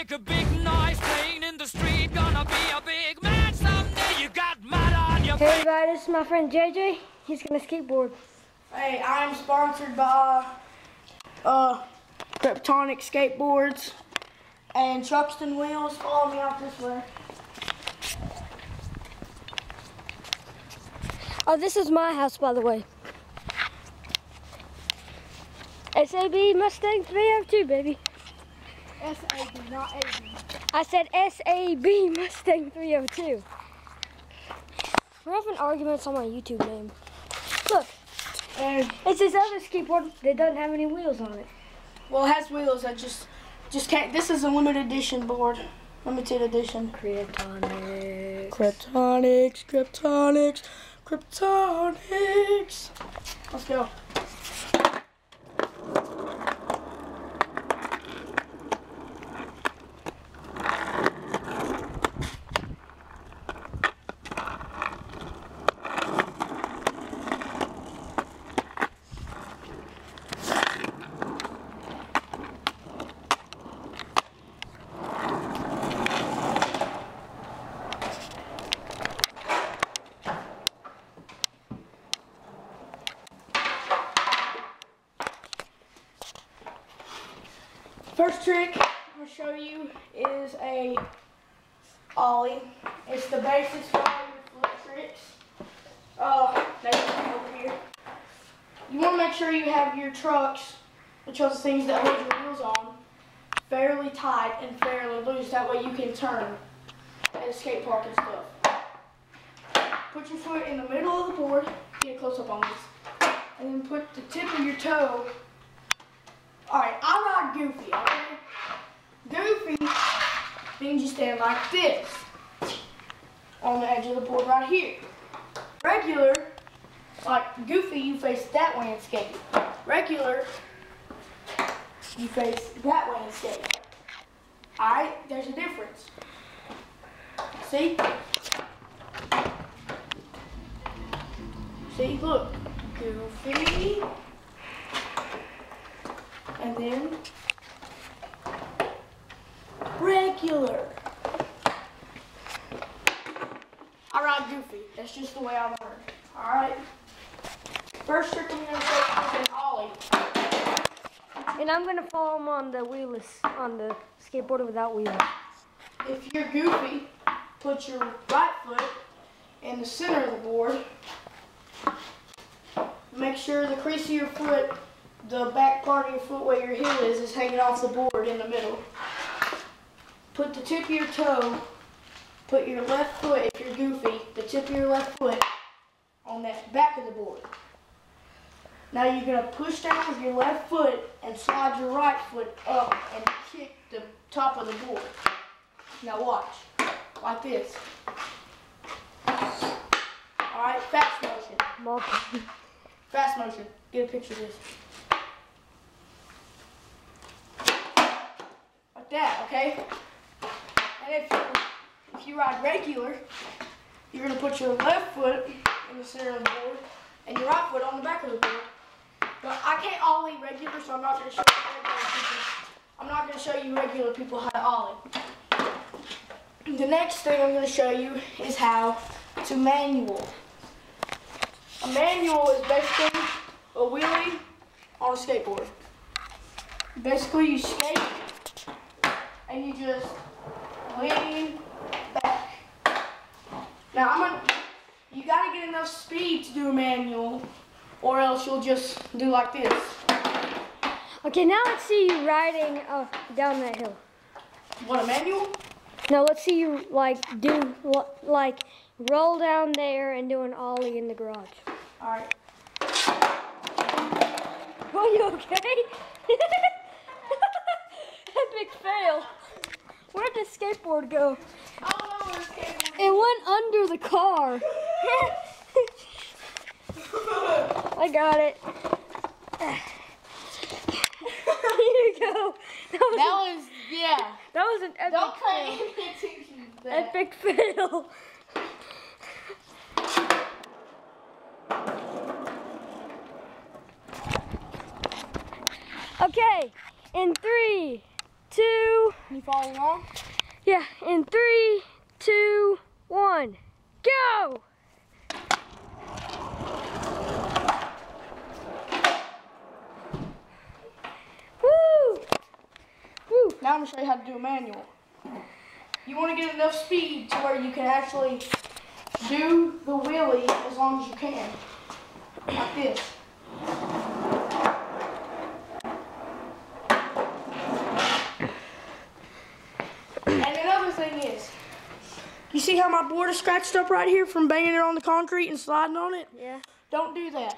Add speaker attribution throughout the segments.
Speaker 1: make a big noise playing in the street. Gonna be a big man someday. You got mud on your
Speaker 2: Hey everybody, this is my friend JJ. He's gonna skateboard.
Speaker 3: Hey, I'm sponsored by uh, Kryptonic Skateboards and Truxton Wheels. Follow me out this way.
Speaker 2: Oh, this is my house, by the way. SAB Mustang 302, baby.
Speaker 3: S-A-B, not A-B.
Speaker 2: I said SAB Mustang 302. We're having arguments on my YouTube name. Look,
Speaker 3: And,
Speaker 2: it's this other skateboard that doesn't have any wheels on it.
Speaker 3: well, it has wheels. I just, just can't. This is a limited edition board. Limited edition.
Speaker 2: Kryptonic.
Speaker 3: Kryptonics, Kryptonics, Kryptonics. Let's go. First trick I'll show you is a ollie. It's the basis for all your flip tricks. Oh, they over here. You want to make sure you have your trucks, which are the things that hold your wheels on, fairly tight and fairly loose. That way you can turn at a skate park and stuff. Put your foot in the middle of the board. Get a close up on this. And then put the tip of your toe Alright, I ride Goofy, okay? Goofy means you stand like this on the edge of the board right here. Regular, like Goofy, you face that way and skate. Regular, you face that way and skate. Alright, there's a difference. See? See, look. Goofy and then regular. I ride goofy. That's just the way I learned. Alright? First trick I'm going to show you is an ollie.
Speaker 2: And I'm gonna follow him on the wheelless, on the skateboard without wheels.
Speaker 3: If you're goofy, put your right foot in the center of the board. Make sure the crease of your foot the back part of your foot where your heel is is hanging off the board in the middle. Put the tip of your toe, put your left foot, if you're goofy, the tip of your left foot on that back of the board. Now you're going to push down with your left foot and slide your right foot up and kick the top of the board. Now watch, like this. Alright, fast motion. Fast motion. Get a picture of this. That, okay? And if you, if you ride regular, you're to put your left foot in the center of the board and your right foot on the back of the board. But I can't ollie regular, so I'm not to show you regular people. I'm not to show you regular people how to ollie. The next thing I'm to show you is how to manual. A manual is basically a wheelie on a skateboard. Basically, you skate and you just lean back. Now, I'm gonna. You gotta get enough speed to do a manual, or else you'll just do like this.
Speaker 2: Okay, now let's see you riding uh, down that hill.
Speaker 3: What a manual?
Speaker 2: Now let's see you like do what like roll down there and do an ollie in the garage.
Speaker 3: All right.
Speaker 2: Are you okay? Epic fail. Where'd the skateboard go?
Speaker 3: I don't know where this skateboard.
Speaker 2: It went under the car. I got it. Here you go. That was,
Speaker 3: That was yeah.
Speaker 2: that was an epic
Speaker 3: Don't
Speaker 2: fail.
Speaker 3: any attention to that.
Speaker 2: Epic fail. Okay, in three, two,
Speaker 3: you follow along?
Speaker 2: Yeah, in three, two, one, go! Woo! Woo!
Speaker 3: Now I'm gonna show you how to do a manual. You want to get enough speed to where you can actually do the wheelie as long as you can. Like this. And another thing is, you see how my board is scratched up right here from banging it on the concrete and sliding on it?
Speaker 2: Yeah.
Speaker 3: Don't do that.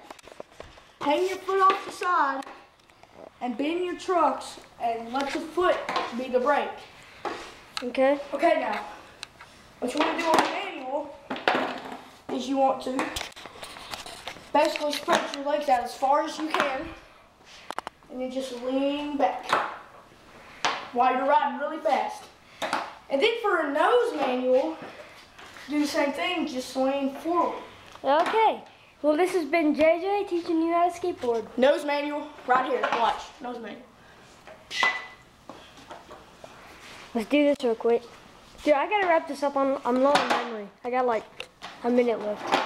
Speaker 3: Hang your foot off the side and bend your trucks and let your foot be the brake.
Speaker 2: Okay.
Speaker 3: Okay, now, what you want to do on the manual is you want to basically spread your legs out as far as you can and then just lean back while you're riding really fast. And then for a nose manual, do the same thing, just lean forward.
Speaker 2: Okay. Well, this has been JJ teaching you how to skateboard.
Speaker 3: Nose manual, right here, watch, nose manual.
Speaker 2: Let's do this real quick. Dude, I gotta wrap this up. I'm, I'm low on memory. I got like a minute left.